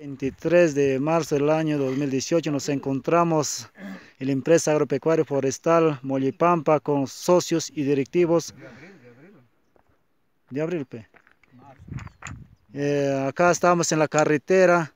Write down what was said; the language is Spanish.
23 de marzo del año 2018 nos encontramos en la empresa agropecuaria forestal Mollipampa con socios y directivos de abril. Eh, acá estamos en la carretera